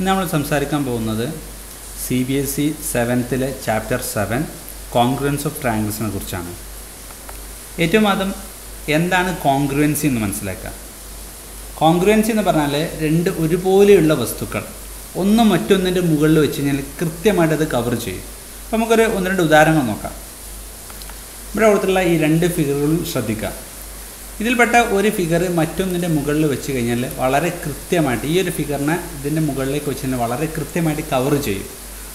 ഇന്ന് നമ്മൾ സംസാരിക്കാൻ പോകുന്നത് സി ബി എസ് ഇ സെവൻത്തിലെ ചാപ്റ്റർ സെവൻ കോൺഗ്രുവൻസ് ഓഫ് ട്രയാങ്കിൾസിനെ കുറിച്ചാണ്. ഏറ്റവും ആദ്യം എന്താണ് കോൺഗ്രുവൻസി എന്ന് മനസ്സിലാക്കുക. കോൺഗ്രുവൻസി എന്ന് പറഞ്ഞാൽ രണ്ട് ഒരുപോലെയുള്ള വസ്തുക്കൾ ഒന്ന് മറ്റൊന്നിന്റെ മുകളിൽ വെച്ച് കഴിഞ്ഞാൽ കൃത്യമായിട്ട് അത് കവർ ചെയ്യും. അപ്പോൾ നമുക്കൊരു ഒന്ന് രണ്ട് ഉദാഹരണങ്ങൾ നോക്കാം. ഇവിടെ കൊടുത്തുള്ള ഈ രണ്ട് ഫിഗറുകളും ശ്രദ്ധിക്കുക. ഇതിൽപ്പെട്ട ഒരു ഫിഗർ മറ്റൊന്നിന്റെ മുകളിൽ വെച്ച് കഴിഞ്ഞാൽ വളരെ കൃത്യമായിട്ട് ഈ ഒരു ഫിഗറിനെ ഇതിന്റെ മുകളിലേക്ക് വെച്ച് കഴിഞ്ഞാൽ വളരെ കൃത്യമായിട്ട് കവർ ചെയ്യും.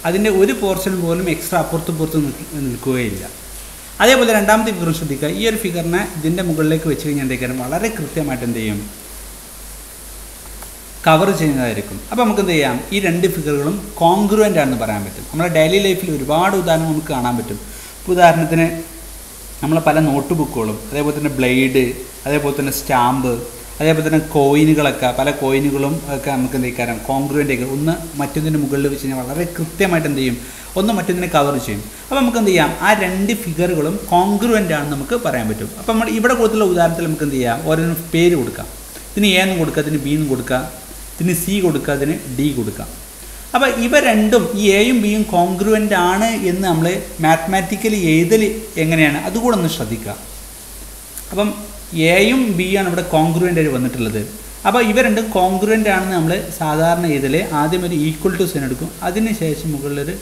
അതിന്റെ ഒരു പോർഷൻ പോലും എക്സ്ട്രാ അപ്പുറത്തും പുറത്തും നിൽക്കുകയില്ല. അതേപോലെ രണ്ടാമത്തെ ഫിഗർ ശ്രദ്ധിക്കുക. ഈ ഒരു ഫിഗറിനെ ഇതിന്റെ മുകളിലേക്ക് വെച്ച് കഴിഞ്ഞാൽ എന്തൊക്കെയാണ് വളരെ കൃത്യമായിട്ട് എന്ത് ചെയ്യും? കവർ ചെയ്യുന്നതായിരിക്കും. അപ്പോൾ നമുക്ക് എന്ത് ചെയ്യാം? ഈ രണ്ട് ഫിഗറുകളും കോൺഗ്രുവന്റ് ആണെന്ന് പറയാൻ പറ്റും. നമ്മുടെ ഡെയിലി ലൈഫിൽ ഒരുപാട് ഉദാഹരണം നമുക്ക് കാണാൻ പറ്റും. ഉദാഹരണത്തിന് നമ്മൾ പല നോട്ട് ബുക്കുകളും അതേപോലെ തന്നെ ബ്ലേഡ് അതേപോലെ തന്നെ സ്റ്റാമ്പ് അതേപോലെ തന്നെ കോയിനുകളൊക്കെ പല കോയിനുകളും ഒക്കെ നമുക്ക് എന്ത് ചെയ്യാം കോൺക്രീറ്റ് ഒക്കെ ഒന്ന് മറ്റൊന്നിന്റെ മുകളിൽ വെച്ച് കഴിഞ്ഞാൽ വളരെ കൃത്യമായിട്ട് എന്ത് ചെയ്യും ഒന്ന് മറ്റൊന്നിനെ കവർ ചെയ്യും. അപ്പോൾ നമുക്ക് എന്ത് ചെയ്യാം ആ രണ്ട് ഫിഗറുകളും കോൺക്രുവന്റ് ആണെന്ന് നമുക്ക് പറയാൻ പറ്റും. അപ്പോൾ നമ്മൾ ഇവിടെ കൊടുത്തുള്ള ഉദാഹരണത്തിൽ നമുക്ക് എന്ത് ചെയ്യാം ഓരോന്നും പേര് കൊടുക്കാം. ഇതിന് എ എന്ന് കൊടുക്കുക ഇതിന് ബി എന്ന് കൊടുക്കുക ഇതിന് സി കൊടുക്കുക അതിന് ഡി കൊടുക്കാം. അപ്പോൾ ഇവ രണ്ടും ഈ എയും ബിയും കോൺക്രുവന്റ് ആണ് എന്ന് നമ്മൾ മാത്മാറ്റിക്കലി എഴുതൽ എങ്ങനെയാണ് അതുകൂടെ ഒന്ന് ശ്രദ്ധിക്കുക. അപ്പം എയും ബി ആണ് ഇവിടെ കോൺഗ്രുവന്റ് ആയിട്ട് വന്നിട്ടുള്ളത്. അപ്പോൾ ഇവ രണ്ടും കോൺഗ്രുവന്റ് ആണെന്ന് നമ്മൾ സാധാരണ എഴുതൽ ആദ്യം ഒരു ഈക്വൽ ടു സൈൻ എടുക്കും. അതിന് ശേഷം മുകളിലൊരു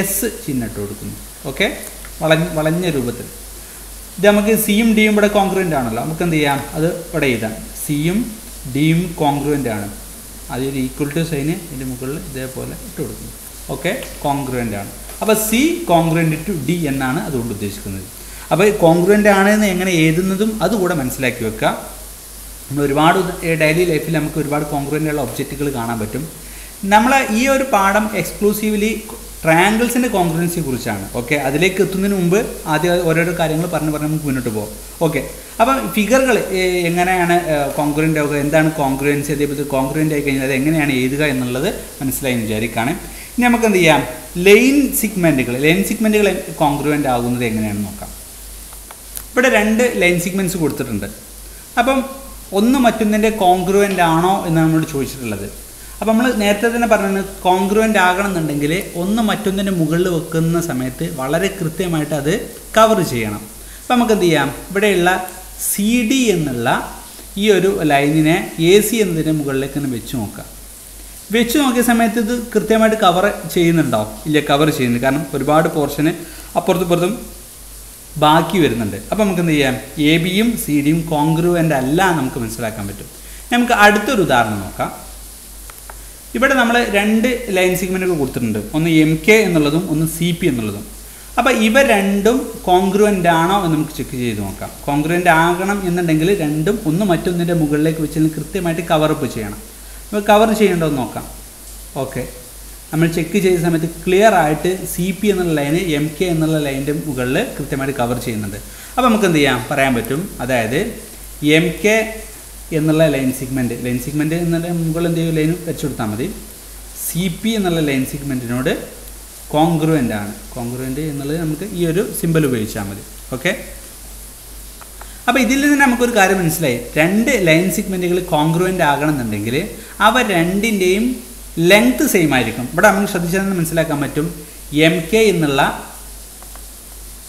എസ് ചിഹ്നം ഇട്ട് കൊടുക്കുന്നു. ഓക്കെ വളഞ്ഞ വളഞ്ഞ രൂപത്തിൽ. ഇത് നമുക്ക് സിയും ഡിയും ഇവിടെ കോൺഗ്രുവന്റ് ആണല്ലോ. നമുക്ക് എന്ത് ചെയ്യാം? അത് ഇവിടെ എഴുതാം. സിയും ഡിയും കോൺഗ്രുവന്റ് ആണ്. അതൊരു ഈക്വൽ ടു സൈന് ഇതിന്റെ മുകളിൽ ഇതേപോലെ ഇട്ട് കൊടുക്കുന്നു. ഓക്കെ കോൺഗ്രുവന്റ് ആണ്. അപ്പോൾ സി കോൺഗ്രുവന്റ് ടു ഡി എന്നാണ് അതുകൊണ്ട് ഉദ്ദേശിക്കുന്നത്. അപ്പോൾ കോൺഗ്രുവന്റ് ആണ് എന്ന് എങ്ങനെ എഴുതുന്നതും അതുകൂടെ മനസ്സിലാക്കി വെക്കുക. നമ്മൾ ഒരുപാട് ഡെയിലി ലൈഫിൽ നമുക്ക് ഒരുപാട് കോൺഗ്രുവന്റ് ഉള്ള ഒബ്ജക്റ്റുകൾ കാണാൻ പറ്റും. നമ്മൾ ഈ ഒരു പാഠം എക്സ്ക്ലൂസീവ്ലി ട്രയാങ്കിൾസിന്റെ കോൺഗ്രുവൻസിയെ കുറിച്ചാണ്. ഓക്കെ അതിലേക്ക് എത്തുന്നതിന് മുമ്പ് ആദ്യം ഓരോരോ കാര്യങ്ങൾ പറഞ്ഞ് പറഞ്ഞ് നമുക്ക് മുന്നോട്ട് പോകാം ഓക്കെ അപ്പം ഫിഗറുകൾ എങ്ങനെയാണ് കോൺഗ്രുവന്റ് ആവുക? എന്താണ് കോൺഗ്രുവൻസി അതേപോലെ കോൺഗ്രുവന്റ് ആയി കഴിഞ്ഞാൽ അത് എങ്ങനെയാണ് എഴുതുക എന്നുള്ളത് മനസ്സിലായി വിചാരിക്കുകയാണ് ഇനി നമുക്ക് എന്ത് ചെയ്യാം? ലൈൻ സിഗ്മെന്റുകൾ ലൈൻ സിഗ്മെന്റുകൾ കോൺഗ്രുവന്റ് ആകുന്നത് എങ്ങനെയാണെന്ന് നോക്കാം. ഇവിടെ രണ്ട് ലൈൻ സീക്വൻസ് കൊടുത്തിട്ടുണ്ട്. അപ്പം ഒന്ന് മറ്റൊന്നിന്റെ കോൺഗ്രുവന്റ് ആണോ എന്ന് നമ്മളോട് ചോദിച്ചിട്ടുള്ളത്. അപ്പം നമ്മൾ നേരത്തെ തന്നെ പറഞ്ഞത് കോൺഗ്രുവന്റ് ആകണം എന്നുണ്ടെങ്കിൽ ഒന്ന് മറ്റൊന്നിന്റെ മുകളിൽ വെക്കുന്ന സമയത്ത് വളരെ കൃത്യമായിട്ട് അത് കവർ ചെയ്യണം. അപ്പം നമുക്ക് എന്ത് ചെയ്യാം? ഇവിടെയുള്ള സി ഡി എന്നുള്ള ഈ ഒരു ലൈനിനെ എ സി എന്നതിന്റെ മുകളിലേക്ക് തന്നെ വെച്ച് നോക്കാം വെച്ച് നോക്കിയ സമയത്ത് ഇത് കൃത്യമായിട്ട് കവർ ചെയ്യുന്നുണ്ടോ? ഇല്ല കവർ ചെയ്യുന്നു കാരണം ഒരുപാട് പോർഷന് അപ്പുറത്തും ഇപ്പുറത്തും ബാക്കി വരുന്നുണ്ട്. അപ്പോൾ നമുക്ക് എന്ത് ചെയ്യാം എ ബിയും സി ഡിയും കോൺഗ്രുവന്റ് അല്ല നമുക്ക് മനസ്സിലാക്കാൻ പറ്റും. നമുക്ക് അടുത്തൊരു ഉദാഹരണം നോക്കാം. ഇവിടെ നമ്മൾ രണ്ട് ലൈൻ സിഗ്മെന്റുകൾ കൊടുത്തിട്ടുണ്ട്. ഒന്ന് എം കെ എന്നുള്ളതും ഒന്ന് സി പി എന്നുള്ളതും. അപ്പോൾ ഇവ രണ്ടും കോൺഗ്രുവന്റ് ആണോ എന്ന് നമുക്ക് ചെക്ക് ചെയ്ത് നോക്കാം. കോൺഗ്രുവന്റ് ആകണം എന്നുണ്ടെങ്കിൽ രണ്ടും ഒന്ന് മറ്റൊന്നിന്റെ മുകളിലേക്ക് വെച്ച് കൃത്യമായിട്ട് കവറപ്പ് ചെയ്യണം. അപ്പോൾ കവർ ചെയ്യേണ്ടതെന്ന് നോക്കാം. ഓക്കെ നമ്മൾ ചെക്ക് ചെയ്ത സമയത്ത് ക്ലിയർ ആയിട്ട് സി പി എന്നുള്ള ലൈന് എം കെ എന്നുള്ള ലൈനിന്റെ മുകളിൽ കൃത്യമായിട്ട് കവർ ചെയ്യുന്നുണ്ട്. അപ്പോൾ നമുക്ക് എന്ത് ചെയ്യാം? പറയാൻ പറ്റും. അതായത് എം കെ എന്നുള്ള ലൈൻ സിഗ്മെന്റ് ലൈൻ സിഗ്മെന്റ് എന്നുള്ള മുകളിൽ എന്ത് ചെയ്യും? ലൈൻ വെച്ച് കൊടുത്താൽ മതി. സി പി എന്നുള്ള ലൈൻ സിഗ്മെന്റിനോട് കോൺഗ്രുവന്റ് ആണ്. കോൺഗ്രുവന്റ് എന്നുള്ളത് നമുക്ക് ഈ ഒരു സിമ്പിൾ ഉപയോഗിച്ചാൽ മതി. ഓക്കെ അപ്പോൾ ഇതിൽ നിന്ന് നമുക്കൊരു കാര്യം മനസ്സിലായി. രണ്ട് ലൈൻ സിഗ്മെന്റുകൾ കോൺഗ്രുവന്റ് ആകണമെന്നുണ്ടെങ്കിൽ അവ രണ്ടിന്റെയും ലെങ്ത് സെയിം ആയിരിക്കും. ഇവിടെ നമുക്ക് ശ്രദ്ധിച്ചാൽ മനസ്സിലാക്കാൻ പറ്റും എം കെ എന്നുള്ള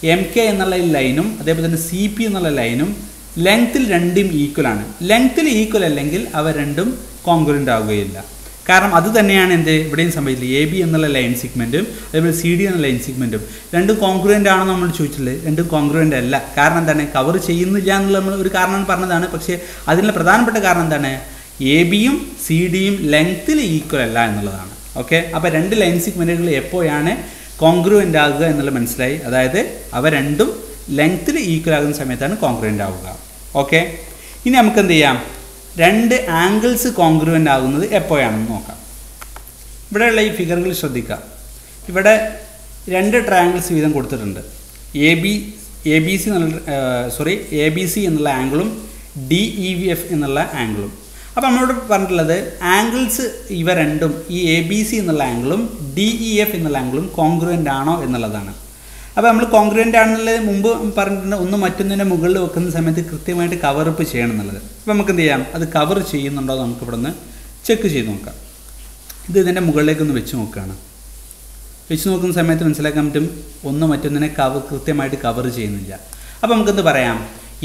എം കെ എന്നുള്ള ഈ ലൈനും അതേപോലെ തന്നെ സി പി എന്നുള്ള ലൈനും ലെങ്ത്തിൽ രണ്ടും ഈക്വൽ ആണ്. ലെങ്ത്തിൽ ഈക്വൽ അല്ലെങ്കിൽ അവ രണ്ടും കോൺഗ്രന്റ് ആവുകയില്ല. കാരണം അത് തന്നെയാണ് എന്ത്? ഇവിടെയും സംഭവിച്ചില്ല എ ബി എന്നുള്ള ലൈൻ സിഗ്മെന്റും അതേപോലെ സി ഡി എന്ന ലൈൻ സിഗ്മെന്റും രണ്ടും കോൺഗ്രന്റ് ആണെന്ന് നമ്മൾ ചോദിച്ചിട്ടുള്ളത് രണ്ടും കോൺഗ്രന്റ് അല്ല. കാരണം എന്താണ്? കവർ ചെയ്യുന്നില്ല എന്നുള്ള നമ്മൾ ഒരു കാരണം പറഞ്ഞതാണ്. പക്ഷേ അതിനുള്ള പ്രധാനപ്പെട്ട കാരണം എന്താണ്? എ ബിയും സി ഡിയും ലെങ്ത്തിൽ ഈക്വൽ അല്ല എന്നുള്ളതാണ്. ഓക്കെ അപ്പോൾ രണ്ട് ലൈൻ സിഗ്മെന്റുകൾ എപ്പോഴാണ് കോൺഗ്രുവന്റ് ആകുക എന്നുള്ളത് മനസ്സിലായി? അതായത് അവ രണ്ടും ലെങ്ത്തിൽ ഈക്വൽ ആകുന്ന സമയത്താണ് കോൺഗ്രുവന്റ് ആവുക. ഓക്കെ ഇനി നമുക്ക് എന്ത് ചെയ്യാം? രണ്ട് ആംഗിൾസ് കോൺഗ്രുവന്റ് ആകുന്നത് എപ്പോഴാണെന്ന് നോക്കാം. ഇവിടെയുള്ള ഈ ഫിഗറുകൾ ശ്രദ്ധിക്കുക ഇവിടെ രണ്ട് ട്രയാങ്കിൾസ് വീതം കൊടുത്തിട്ടുണ്ട്. A B A B C എന്നുള്ള സോറി എ ബി സി എന്നുള്ള ആംഗിളും ഡി ഇ വി എഫ് എന്നുള്ള ആംഗിളും അപ്പോൾ നമ്മളോട് പറഞ്ഞിട്ടുള്ളത് ആംഗിൾസ് ഇവ രണ്ടും ഈ എ ബി സി എന്നുള്ള ആംഗിളും ഡി ഇ എഫ് എന്നുള്ള ആംഗിളും കോൺഗ്രുവന്റ് ആണോ എന്നുള്ളതാണ്. അപ്പോൾ നമ്മൾ കോൺഗ്രുവന്റ് ആണെന്നുള്ളത് മുമ്പ് പറഞ്ഞിട്ടുണ്ട് ഒന്ന് മറ്റൊന്നിന്റെ മുകളിൽ വെക്കുന്ന സമയത്ത് കൃത്യമായിട്ട് കവറപ്പ് ചെയ്യണം എന്നുള്ളത്. അപ്പോൾ നമുക്ക് എന്ത് ചെയ്യാം? അത് കവർ ചെയ്യുന്നുണ്ടോ നമുക്ക് ഇവിടെ നിന്ന് ചെക്ക് ചെയ്ത് നോക്കാം. ഇത് ഇതിന്റെ മുകളിലേക്ക് ഒന്ന് വെച്ച് നോക്കുകയാണ്. വെച്ച് നോക്കുന്ന സമയത്ത് മനസ്സിലാക്കാൻ പറ്റും ഒന്ന് മറ്റൊന്നിനെ കവർ കൃത്യമായിട്ട് കവർ ചെയ്യുന്നില്ല. അപ്പോൾ നമുക്കെന്ത് പറയാം?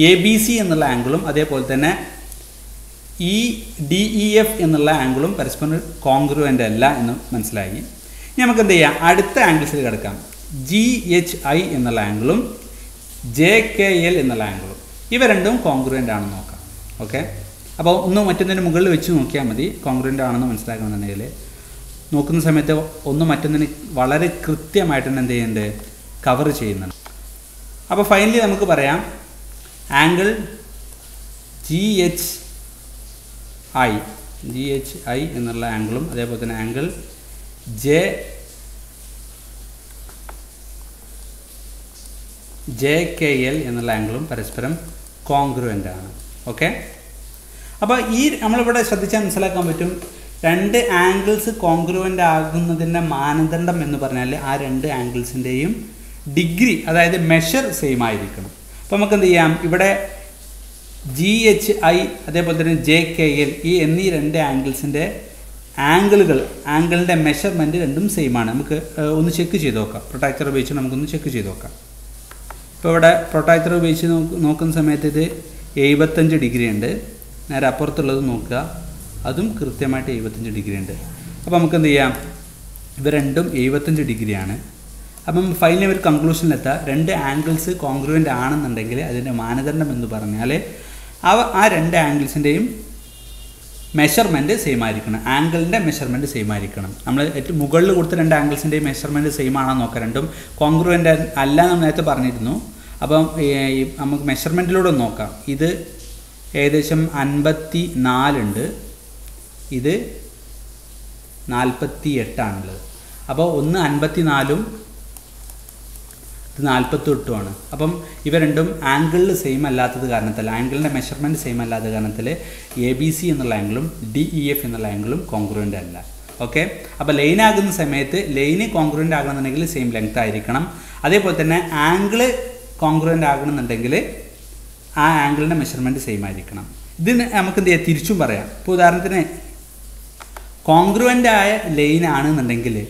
എ ബി സി എന്നുള്ള ആംഗിളും അതേപോലെ തന്നെ ഇ ഡി ഇ എഫ് എന്നുള്ള ആംഗിളും പരസ്പരം കോൺഗ്രുവന്റ് അല്ല എന്ന് മനസ്സിലായി. ഇനി നമുക്ക് എന്ത് ചെയ്യാം? അടുത്ത ആംഗിൾസിൽ കിടക്കാം. ജി എച്ച് ഐ എന്നുള്ള ആംഗിളും ജെ കെ എൽ എന്നുള്ള ആംഗിളും ഇവ രണ്ടും കോൺഗ്രുവന്റ് ആണെന്ന് നോക്കാം. ഓക്കെ അപ്പോൾ ഒന്ന് മറ്റൊന്നിന് മുകളിൽ വെച്ച് നോക്കിയാൽ മതി. കോൺഗ്രുവന്റ് ആണെന്ന് മനസ്സിലാക്കണമെന്നുണ്ടെങ്കിൽ നോക്കുന്ന സമയത്ത് ഒന്ന് മറ്റൊന്നിന് വളരെ കൃത്യമായിട്ട് തന്നെ എന്ത് ചെയ്യുന്നുണ്ട്? കവർ ചെയ്യുന്നുണ്ട്. അപ്പോൾ ഫൈനലി നമുക്ക് പറയാം. Angle G H I G H I എന്നുള്ള ആംഗിളും അതേപോലെ തന്നെ angle J J K L എന്നുള്ള ആംഗിളും പരസ്പരം കോൺഗ്രുവന്റ് ആണ്. ഓക്കെ അപ്പോൾ ഈ നമ്മളിവിടെ ശ്രദ്ധിച്ചാൽ മനസ്സിലാക്കാൻ പറ്റും രണ്ട് ആംഗിൾസ് കോൺഗ്രുവന്റ് ആകുന്നതിന്റെ മാനദണ്ഡം എന്ന് പറഞ്ഞാൽ ആ രണ്ട് ആംഗിൾസിന്റെയും ഡിഗ്രി അതായത് മെഷർ സെയിം ആയിരിക്കണം. അപ്പോൾ നമുക്ക് എന്ത് ചെയ്യാം? ഇവിടെ ജി എച്ച് ഐ അതേപോലെ തന്നെ ജെ കെ എൽ ഈ എന്നീ രണ്ട് ആംഗിൾസിന്റെ ആംഗിളുകൾ ആംഗിളിന്റെ മെഷർമെന്റ് രണ്ടും സെയിം ആണ്. നമുക്ക് ഒന്ന് ചെക്ക് ചെയ്ത് നോക്കാം. പ്രൊട്ടാക്ടർ ഉപയോഗിച്ച് നമുക്കൊന്ന് ചെക്ക് ചെയ്ത് നോക്കാം. ഇപ്പോൾ ഇവിടെ പ്രൊട്ടാക്ടർ ഉപയോഗിച്ച് നോക്കുന്ന സമയത്ത് ഇത് എഴുപത്തഞ്ച് ഡിഗ്രി ഉണ്ട്. നേരെ അപ്പുറത്തുള്ളത് നോക്കുക. അതും കൃത്യമായിട്ട് എഴുപത്തഞ്ച് ഡിഗ്രി ഉണ്ട്. അപ്പോൾ നമുക്ക് എന്ത് ചെയ്യാം? ഇവ രണ്ടും എഴുപത്തഞ്ച് ഡിഗ്രിയാണ് അപ്പം ഫൈനലി ഒരു കൺക്ലൂഷനിലെത്താം രണ്ട് ആംഗിൾസ് കോൺഗ്രുവന്റ് ആണെന്നുണ്ടെങ്കിൽ അതിന്റെ മാനദണ്ഡം എന്ന് പറഞ്ഞാൽ അവ ആ രണ്ട് ആംഗിൾസിന്റെയും മെഷർമെന്റ് സെയിം ആയിരിക്കണം. ആംഗിളിന്റെ മെഷർമെന്റ് സെയിം ആയിരിക്കണം. നമ്മൾ ഏറ്റവും മുകളിൽ കൊടുത്ത രണ്ട് ആംഗിൾസിന്റെയും മെഷർമെന്റ് സെയിം ആണോ നോക്കുക രണ്ടും കോൺഗ്രുവന്റ് അല്ല നമ്മൾ നേരത്തെ പറഞ്ഞിരുന്നു. അപ്പം നമുക്ക് മെഷർമെന്റിലൂടെ നോക്കാം. ഇത് ഏകദേശം അൻപത്തി നാലുണ്ട് ഇത് നാൽപ്പത്തി എട്ടാണുള്ളത് അപ്പോൾ ഒന്ന് അൻപത്തി നാലും ഇത് നാൽപ്പത്തി എട്ടുമാണ് അപ്പം ഇവ രണ്ടും ആംഗിളിൽ സെയിം അല്ലാത്തത് കാരണത്തിൽ ആംഗിളിന്റെ മെഷർമെന്റ് സെയിം അല്ലാത്ത കാരണത്തിൽ എ ബി സി എന്നുള്ള ആംഗിളും ഡി ഇ എഫ് എന്നുള്ള ആംഗിളും കോൺഗ്രുവന്റ് അല്ല. ഓക്കെ അപ്പോൾ ലൈൻ ആകുന്ന സമയത്ത് ലൈന് കോൺഗ്രുവന്റ് ആകണമെന്നുണ്ടെങ്കിൽ സെയിം ലെങ്ത് ആയിരിക്കണം. അതേപോലെ തന്നെ ആംഗിൾ കോൺഗ്രുവന്റ് ആകണമെന്നുണ്ടെങ്കിൽ ആ ആംഗിളിന്റെ മെഷർമെന്റ് സെയിം ആയിരിക്കണം. ഇതിന് നമുക്ക് എന്ത് ചെയ്യാം? തിരിച്ചും പറയാം. ഇപ്പോൾ ഉദാഹരണത്തിന് കോൺക്രുവന്റ് ആയ ലൈൻ ആണെന്നുണ്ടെങ്കിൽ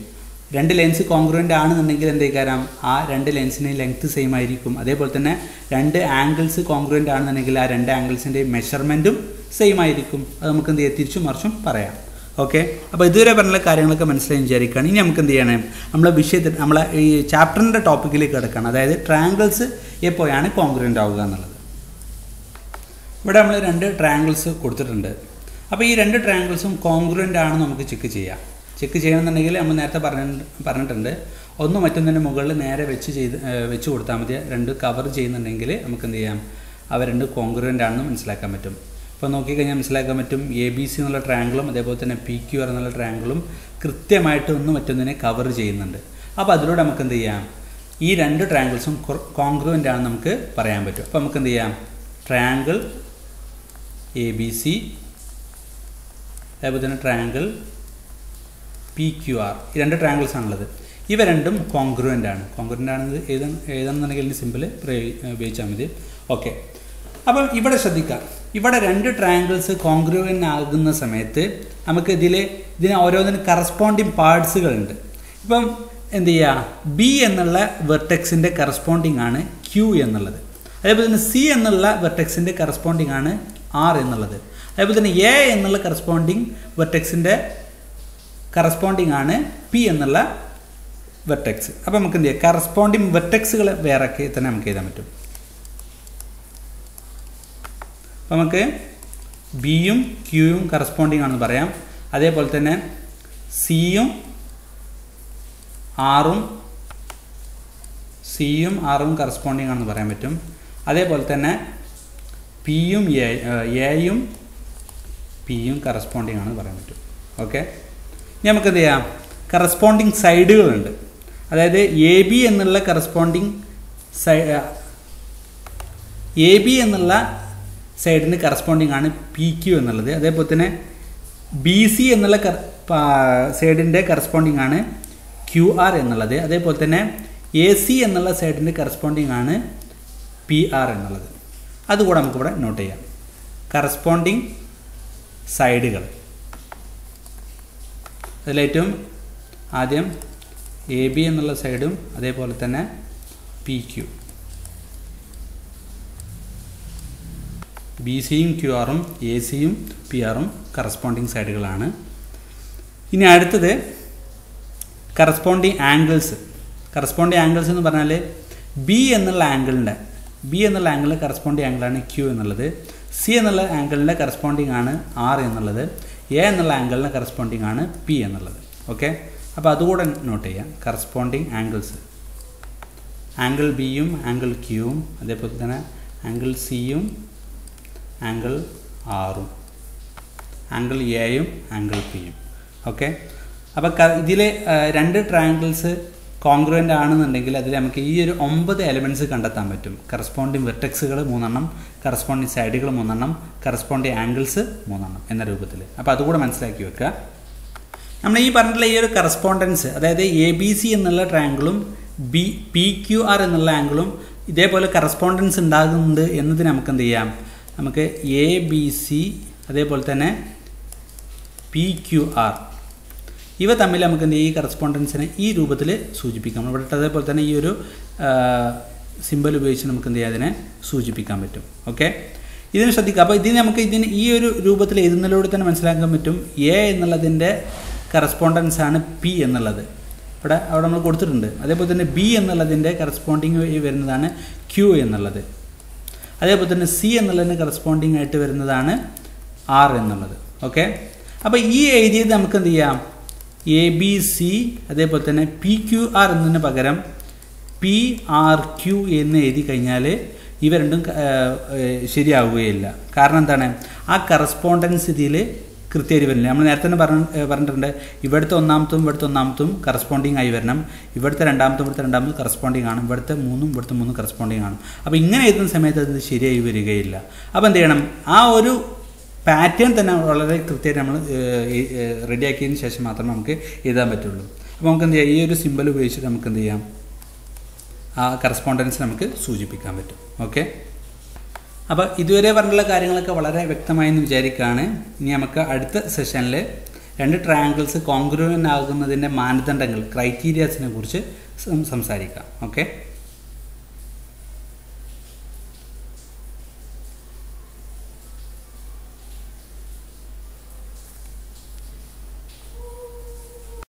രണ്ട് ലെൻസ് കോൺഗ്രുവന്റ് ആണെന്നുണ്ടെങ്കിൽ എന്ത് കാരം ആ രണ്ട് ലെൻസിന് ലെങ്ത്ത് സെയിം ആയിരിക്കും. അതേപോലെ തന്നെ രണ്ട് ആംഗിൾസ് കോൺഗ്രുവന്റ് ആണെന്നുണ്ടെങ്കിൽ ആ രണ്ട് ആംഗിൾസിന്റെ മെഷർമെന്റും സെയിം ആയിരിക്കും. അത് നമുക്ക് എന്ത് ചെയ്യാം? തിരിച്ചും മറിച്ചും പറയാം. ഓക്കെ അപ്പോൾ ഇതുവരെ പറഞ്ഞ കാര്യങ്ങളൊക്കെ മനസ്സിലായി വിചാരിക്കുകയാണ്. ഇനി നമുക്ക് എന്ത് ചെയ്യണം? നമ്മളെ വിഷയത്തിൽ നമ്മളെ ഈ ചാപ്റ്ററിന്റെ ടോപ്പിക്കിലേക്ക് കിടക്കണം അതായത് ട്രാങ്കിൾസ് എപ്പോഴാണ് കോൺഗ്രുവന്റ് ആവുക എന്നുള്ളത്. ഇവിടെ നമ്മൾ രണ്ട് ട്രാങ്കിൾസ് കൊടുത്തിട്ടുണ്ട്. അപ്പോൾ ഈ രണ്ട് ട്രാങ്കിൾസും കോൺഗ്രുവന്റ് ആണെന്ന് നമുക്ക് ചെക്ക് ചെയ്യാം. ചെക്ക് ചെയ്യണമെന്നുണ്ടെങ്കിൽ നമ്മൾ നേരത്തെ പറഞ്ഞ പറഞ്ഞിട്ടുണ്ട്. ഒന്ന് മറ്റൊന്നിന് മുകളിൽ നേരെ വെച്ച് ചെയ്ത് വെച്ച് കൊടുത്താൽ മതി. രണ്ട് കവർ ചെയ്യുന്നുണ്ടെങ്കിൽ നമുക്ക് എന്ത് ചെയ്യാം? അവ രണ്ട് കോൺക്രീറ്റ് ആണെന്ന് മനസ്സിലാക്കാൻ പറ്റും. ഇപ്പോൾ നോക്കിക്കഴിഞ്ഞാൽ മനസ്സിലാക്കാൻ പറ്റും എ ബി സി എന്നുള്ള ട്രാങ്കിളും അതേപോലെ തന്നെ പി ക്യു ആർ എന്നുള്ള ട്രാങ്കിളും കൃത്യമായിട്ട് ഒന്ന് മറ്റൊന്നിനെ കവർ ചെയ്യുന്നുണ്ട്. അപ്പോൾ അതിലൂടെ നമുക്ക് എന്ത് ചെയ്യാം? ഈ രണ്ട് ട്രാങ്കിൾസും കോൺക്രീറ്റ് ആണെന്ന് നമുക്ക് പറയാൻ പറ്റും. അപ്പോൾ നമുക്ക് എന്ത് ചെയ്യാം? ട്രാങ്കിൾ എ ബി സി അതേപോലെ തന്നെ ട്രയാങ്കിൾ പി ക്യു ആർ ഈ രണ്ട് ട്രയാങ്കിൾസ് ആണുള്ളത്. ഇവ രണ്ടും കോൺഗ്രുവന്റ് ആണ്. കോൺഗ്രുവന്റ് ആണെന്ന് എഴുതാൻ എഴുതാണെന്നുണ്ടെങ്കിൽ സിമ്പിൾ ഉപയോഗിച്ചാൽ മതി. ഓക്കെ അപ്പോൾ ഇവിടെ ശ്രദ്ധിക്കാം. ഇവിടെ രണ്ട് ട്രയാങ്കിൾസ് കോൺഗ്രുവന്റ് ആകുന്ന സമയത്ത് നമുക്ക് ഇതിൽ ഇതിന് ഓരോന്നിന് കറസ്പോണ്ടിങ് പാർട്സുകളുണ്ട് ഇപ്പം എന്ത് ചെയ്യുക ബി എന്നുള്ള വെർട്ടെക്സിന്റെ കറസ്പോണ്ടിങ് ആണ് ക്യൂ എന്നുള്ളത്. അതേപോലെ തന്നെ സി എന്നുള്ള വെർട്ടെക്സിന്റെ കറസ്പോണ്ടിങ് ആണ് ആർ എന്നുള്ളത്. അതേപോലെ തന്നെ എ എന്നുള്ള കറസ്പോണ്ടിങ് വെർട്ടെക്സിന്റെ കറസ്പോണ്ടിങ് ആണ് പി എന്നുള്ള വെർട്ടെക്സ് അപ്പോൾ നമുക്ക് എന്ത് ചെയ്യാം? കറസ്പോണ്ടിങ് വെർട്ടെക്സുകൾ വേറെ തന്നെ നമുക്ക് എഴുതാൻ പറ്റും. അപ്പോൾ നമുക്ക് ബിയും ക്യൂയും കറസ്പോണ്ടിങ് ആണെന്ന് പറയാം. അതേപോലെ തന്നെ സിയും ആറും സിയും ആറും കറസ്പോണ്ടിങ് ആണെന്ന് പറയാൻ പറ്റും. അതേപോലെ തന്നെ പിയും എയും പിയും കറസ്പോണ്ടിങ് ആണെന്ന് പറയാൻ പറ്റും. ഓക്കെ നമുക്ക് എന്ത് ചെയ്യാം? കറസ്പോണ്ടിങ് സൈഡുകളുണ്ട് അതായത് എ ബി എന്നുള്ള കറസ്പോണ്ടിങ് സൈ എ ബി എന്നുള്ള സൈഡിന് കറസ്പോണ്ടിങ് ആണ് പി ക്യു എന്നുള്ളത്. അതേപോലെ തന്നെ ബി സി എന്നുള്ള സൈഡിന്റെ കറസ്പോണ്ടിങ് ആണ് ക്യു ആർ എന്നുള്ളത്. അതേപോലെ തന്നെ എ സി എന്നുള്ള സൈഡിന്റെ കറസ്പോണ്ടിങ് ആണ് പി ആർ എന്നുള്ളത്. അതുകൂടെ നമുക്കിവിടെ നോട്ട് ചെയ്യാം. കറസ്പോണ്ടിങ് സൈഡുകൾ അതിലേറ്റവും ആദ്യം എ ബി എന്നുള്ള സൈഡും അതേപോലെ തന്നെ പി ക്യു ബി സിയും ക്യു ആറും എ സിയും പി ആറും കറസ്പോണ്ടിങ് സൈഡുകളാണ് ഇനി അടുത്തത് കറസ്പോണ്ടിങ് ആംഗിൾസ് കറസ്പോണ്ടിങ് ആംഗിൾസ് എന്ന് പറഞ്ഞാൽ ബി എന്നുള്ള ആംഗിളിന്റെ ബി എന്നുള്ള ആംഗിളിന്റെ കറസ്പോണ്ടിങ് ആംഗിളാണ് ക്യു എന്നുള്ളത്. സി എന്നുള്ള ആംഗിളിന്റെ കറസ്പോണ്ടിങ് ആണ് ആർ എന്നുള്ളത്. എ എന്നുള്ള ആംഗിളിന് കറസ്പോണ്ടിങ് ആണ് പി എന്നുള്ളത്. ഓക്കെ അപ്പോൾ അതുകൂടെ നോട്ട് ചെയ്യാം. കറസ്പോണ്ടിങ് ആംഗിൾസ് ആംഗിൾ ബിയും ആംഗിൾ ക്യൂവും അതേപോലെ തന്നെ ആംഗിൾ സിയും ആംഗിൾ ആറും ആംഗിൾ എയും ആംഗിൾ പിയും ഓക്കെ അപ്പോൾ ഇതിലെ രണ്ട് ട്രയാങ്കിൾസ് കോൺഗ്രുവന്റ് ആണെന്നുണ്ടെങ്കിൽ അതിൽ നമുക്ക് ഈ ഒരു ഒമ്പത് എലമെന്റ്സ് കണ്ടെത്താൻ പറ്റും. കറസ്പോണ്ടിങ് വെർട്ടെക്സുകൾ മൂന്നെണ്ണം കറസ്പോണ്ടിങ് സൈഡുകൾ മൂന്നെണ്ണം കറസ്പോണ്ടിങ് ആംഗിൾസ് മൂന്നെണ്ണം എന്ന രൂപത്തിൽ. അപ്പോൾ അതുകൂടെ മനസ്സിലാക്കി വെക്കുക. നമ്മൾ ഈ പറഞ്ഞിട്ടുള്ള ഈ ഒരു കറസ്പോണ്ടൻസ് അതായത് എ ബി സി എന്നുള്ള ട്രാങ്കിളും ബി പി ക്യു ആർ എന്നുള്ള ആംഗിളും ഇതേപോലെ കറസ്പോണ്ടൻസ് ഉണ്ടാകുന്നുണ്ട് എന്നതിന് നമുക്ക് എന്ത് ചെയ്യാം? നമുക്ക് എ ബി സി അതേപോലെ തന്നെ പി ക്യു ആർ ഇവ തമ്മിൽ നമുക്ക് എന്ത് ഈ കറസ്പോണ്ടൻസിനെ ഈ രൂപത്തിൽ സൂചിപ്പിക്കാം. ഇവിടെ അതേപോലെ തന്നെ ഈ ഒരു സിമ്പൽ ഉപയോഗിച്ച് നമുക്ക് എന്ത് ചെയ്യാം? അതിനെ സൂചിപ്പിക്കാൻ പറ്റും. ഓക്കെ ഇതിന് ശ്രദ്ധിക്കുക. അപ്പോൾ ഇതിന് നമുക്ക് ഇതിന് ഈ ഒരു രൂപത്തിൽ എഴുതുന്നതിലൂടെ തന്നെ മനസ്സിലാക്കാൻ പറ്റും? എ എന്നുള്ളതിന്റെ കറസ്പോണ്ടൻസ് ആണ് പി എന്നുള്ളത്. ഇവിടെ അവിടെ നമ്മൾ കൊടുത്തിട്ടുണ്ട്. അതേപോലെ തന്നെ ബി എന്നുള്ളതിന്റെ കറസ്പോണ്ടിങ് വരുന്നതാണ് ക്യു എന്നുള്ളത്. അതേപോലെ തന്നെ സി എന്നുള്ളതിന് കറസ്പോണ്ടിങ് ആയിട്ട് വരുന്നതാണ് ആർ എന്നുള്ളത്. ഓക്കെ അപ്പോൾ ഈ എഴുതിയത് നമുക്ക് എന്ത് ചെയ്യാം? എ ബി സി അതേപോലെ തന്നെ പി ക്യു ആർ എന്നതിന് പകരം പി ആർ ക്യു എന്ന് എഴുതി കഴിഞ്ഞാൽ ഇവ രണ്ടും ശരിയാവുകയില്ല. കാരണം എന്താണ്? ആ കറസ്പോണ്ടൻസ് ഇതിൽ കൃത്യമായിട്ട് വരില്ല. നമ്മൾ നേരത്തെ തന്നെ പറഞ്ഞ പറഞ്ഞിട്ടുണ്ട്. ഇവിടുത്തെ ഒന്നാമത്തും ഇവിടുത്തെ ഒന്നാമത്തും കറസ്പോണ്ടിങ് ആയി വരണം. ഇവിടുത്തെ രണ്ടാമത്തും ഇവിടുത്തെ രണ്ടാമത്തും കറസ്പോണ്ടിങ് ആണ്. ഇവിടുത്തെ മൂന്നും ഇവിടുത്തെ മൂന്നും കറസ്പോണ്ടിങ് ആണ്. അപ്പോൾ ഇങ്ങനെ എഴുതുന്ന സമയത്ത് അത് ശരിയായി വരികയില്ല. അപ്പോൾ എന്ത് ചെയ്യണം? ആ ഒരു പാറ്റേൺ തന്നെ വളരെ കൃത്യമായിട്ട് നമ്മൾ റെഡിയാക്കിയതിന് ശേഷം മാത്രമേ നമുക്ക് എഴുതാൻ പറ്റുള്ളൂ. അപ്പോൾ നമുക്ക് എന്ത് ചെയ്യാം? ഈ ഒരു സിമ്പൽ ഉപയോഗിച്ചിട്ട് നമുക്ക് എന്ത് ചെയ്യാം? ആ കറസ്പോണ്ടൻസ് നമുക്ക് സൂചിപ്പിക്കാൻ പറ്റും. ഓക്കെ അപ്പോൾ ഇതുവരെ പറഞ്ഞുള്ള കാര്യങ്ങളൊക്കെ വളരെ വ്യക്തമായി എന്ന് വിചാരിക്കുകയാണ്. ഇനി നമുക്ക് അടുത്ത സെഷനിൽ രണ്ട് ട്രയാങ്കിൾസ് കോൺഗ്രുവൻ ആകുന്നതിന്റെ മാനദണ്ഡങ്ങൾ ക്രൈറ്റീരിയാസിനെ കുറിച്ച് സംസാരിക്കാം. ഓക്കെ